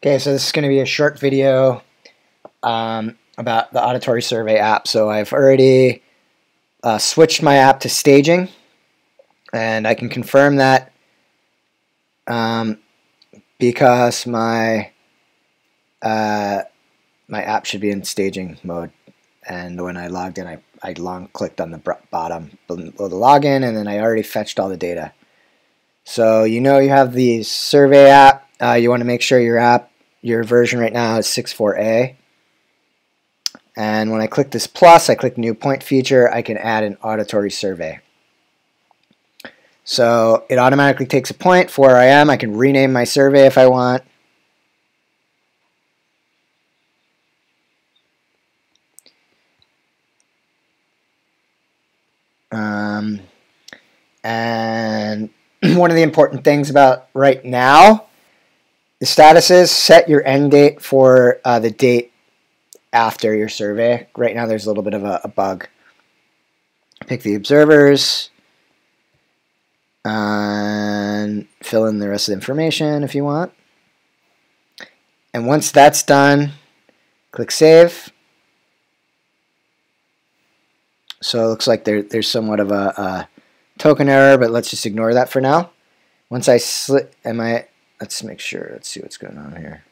Okay, so this is going to be a short video um, about the auditory survey app. So I've already uh, switched my app to staging, and I can confirm that um, because my uh, my app should be in staging mode. And when I logged in, I, I long clicked on the bottom below the login, and then I already fetched all the data. So you know you have the survey app. Uh, you want to make sure your app your version right now is 6.4a. And when I click this plus, I click new point feature, I can add an auditory survey. So it automatically takes a point for where I am. I can rename my survey if I want. Um, and one of the important things about right now the status is set your end date for uh, the date after your survey. Right now there's a little bit of a, a bug. Pick the observers and fill in the rest of the information if you want. And once that's done, click Save. So it looks like there, there's somewhat of a, a token error, but let's just ignore that for now. Once I slit, am I let's make sure. Let's see what's going on here.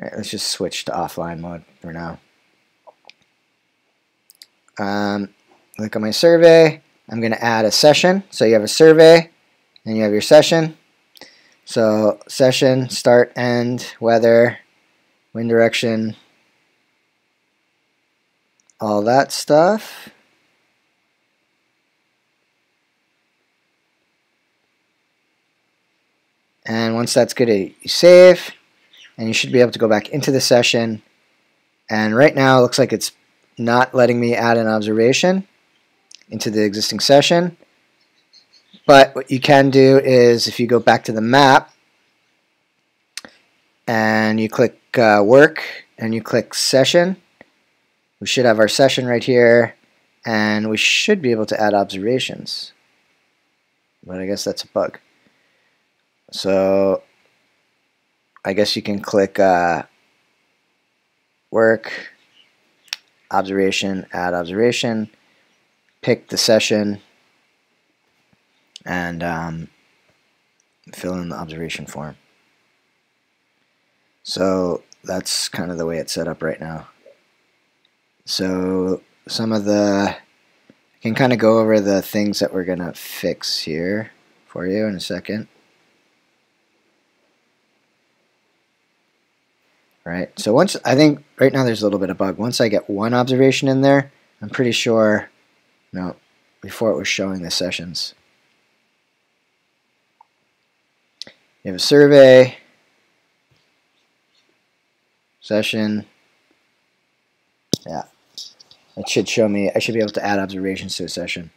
All right, let's just switch to offline mode for now. Um, look at my survey. I'm going to add a session. So you have a survey, and you have your session. So session, start, end, weather, wind direction, all that stuff. And once that's good, you save, and you should be able to go back into the session. And right now, it looks like it's not letting me add an observation into the existing session. But what you can do is if you go back to the map and you click uh, work and you click session, we should have our session right here and we should be able to add observations. But I guess that's a bug. So I guess you can click uh, work, observation, add observation, pick the session, and um, fill in the observation form. So that's kind of the way it's set up right now. So some of the, I can kind of go over the things that we're going to fix here for you in a second. Right? So once, I think right now there's a little bit of bug. Once I get one observation in there, I'm pretty sure, no, before it was showing the sessions. You have a survey, session, yeah. It should show me, I should be able to add observations to a session.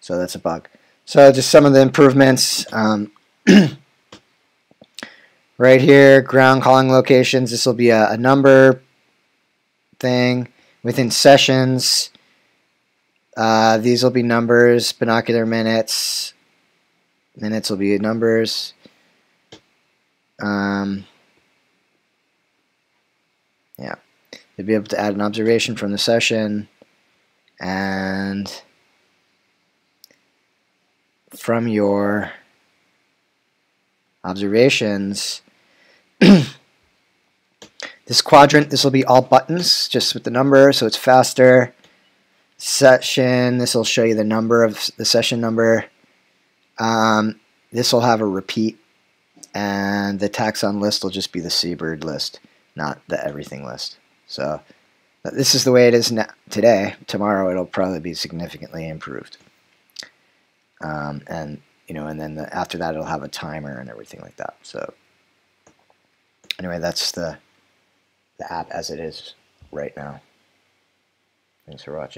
So that's a bug. So just some of the improvements. Um, right here, ground calling locations. This will be a, a number thing. Within sessions, uh, these will be numbers, binocular minutes. Minutes will be numbers. Um, yeah, you'll be able to add an observation from the session and from your observations this quadrant, this will be all buttons, just with the number, so it's faster. Session, this will show you the number of the session number. Um, this will have a repeat, and the taxon list will just be the seabird list, not the everything list. So this is the way it is now, today. Tomorrow it'll probably be significantly improved. Um, and you know, and then the, after that it'll have a timer and everything like that. So anyway, that's the, the app as it is right now. Thanks for watching.